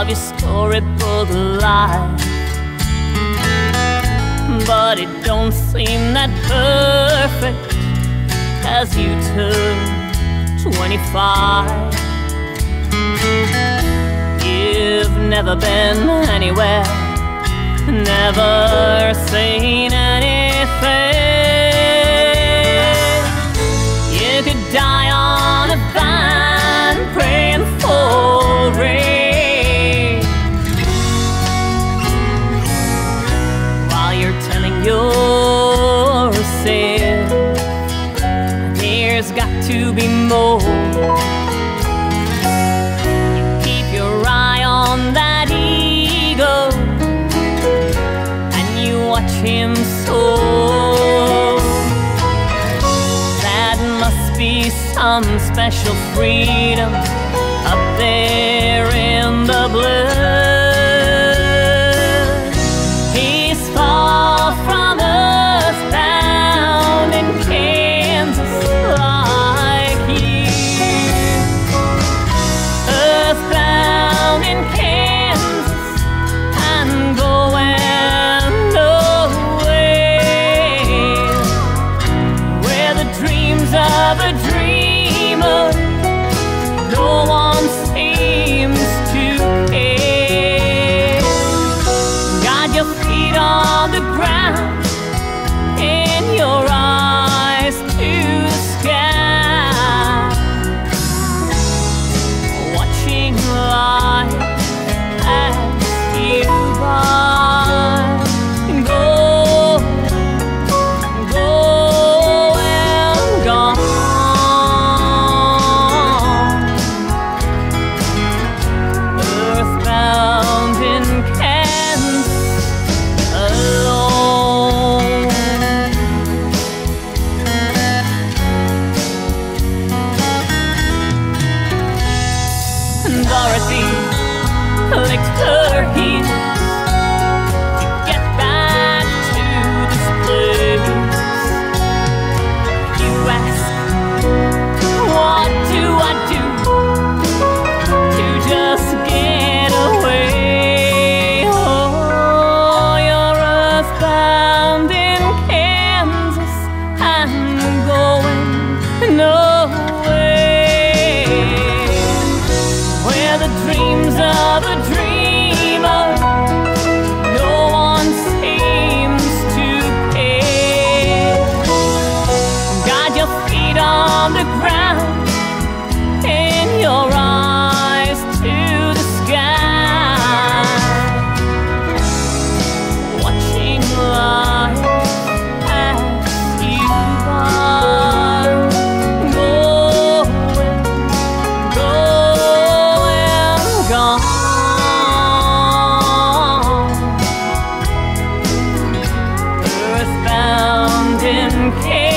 of your storybook life. But it don't seem that perfect as you turn 25. You've never been anywhere, never seen anything. There's got to be more. Keep your eye on that ego and you watch him soar. That must be some special freedom up there in the blood. Dreams of a dreamer no one seems to care. Got your feet on the ground licked her King.